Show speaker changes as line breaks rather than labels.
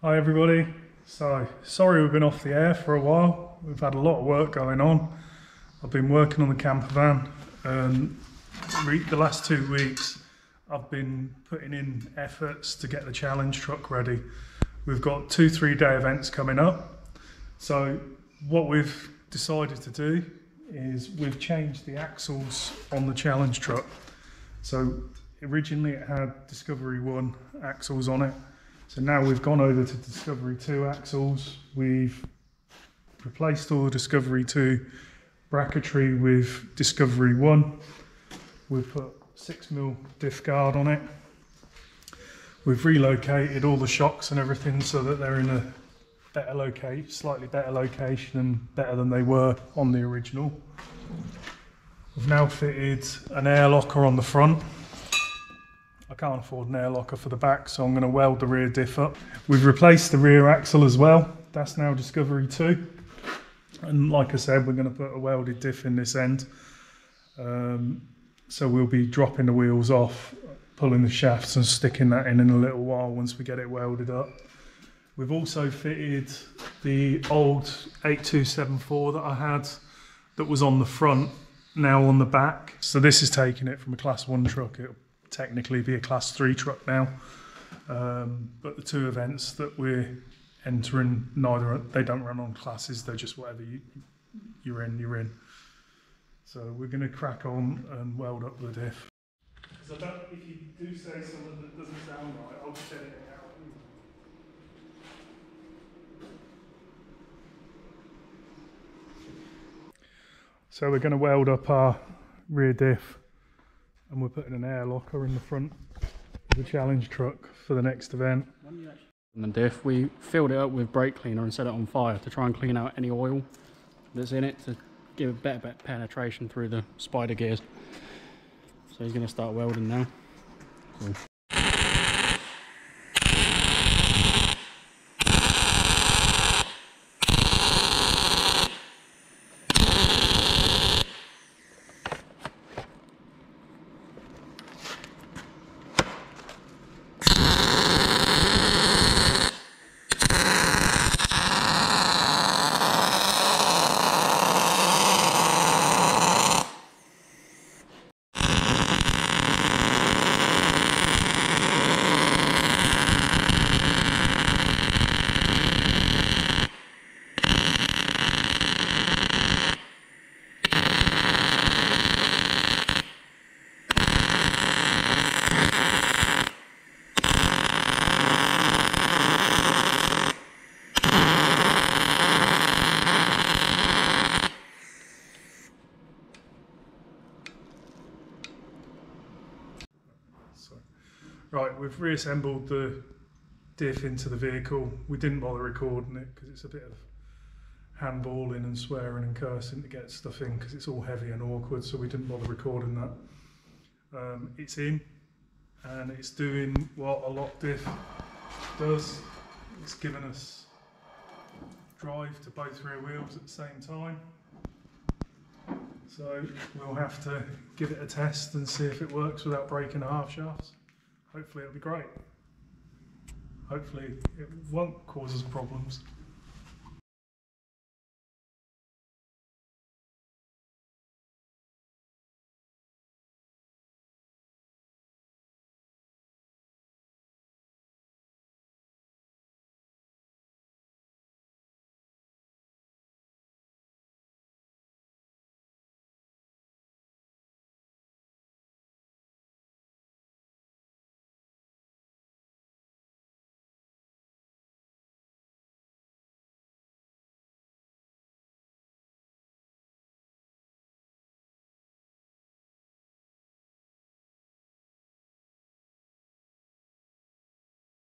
Hi everybody. So sorry we've been off the air for a while. We've had a lot of work going on. I've been working on the camper van and re- the last two weeks I've been putting in efforts to get the challenge truck ready. We've got two three day events coming up. So what we've decided to do is we've changed the axles on the challenge truck. So originally it had Discovery 1 axles on it. So now we've gone over to Discovery 2 axles. We've replaced all the Discovery 2 bracketry with Discovery 1. We've put 6mm diff guard on it. We've relocated all the shocks and everything so that they're in a better location, slightly better location and better than they were on the original. We've now fitted an air locker on the front. I can't afford an air locker for the back, so I'm going to weld the rear diff up. We've replaced the rear axle as well. That's now Discovery 2. And like I said, we're going to put a welded diff in this end. Um, so we'll be dropping the wheels off, pulling the shafts and sticking that in in a little while once we get it welded up. We've also fitted the old 8274 that I had that was on the front, now on the back. So this is taking it from a class one truck. It'll technically be a class three truck now. Um, but the two events that we're entering, neither they don't run on classes. They're just whatever you, you're in, you're in. So we're going to crack on and weld up the diff. Because I don't, if you do say something that doesn't sound right, I'll just edit it out. So we're going to weld up our rear diff and we're putting an air locker in the front of the challenge truck for the next event.
And the diff, we filled it up with brake cleaner and set it on fire to try and clean out any oil that's in it to give a better, better penetration through the spider gears. So he's going to start welding now. Cool.
So, right, we've reassembled the diff into the vehicle. We didn't bother recording it because it's a bit of handballing and swearing and cursing to get stuff in because it's all heavy and awkward. So we didn't bother recording that. Um, it's in and it's doing what a lock diff does. It's giving us drive to both rear wheels at the same time. So we'll have to give it a test and see if it works without breaking the half shafts. Hopefully it'll be great. Hopefully it won't cause us problems.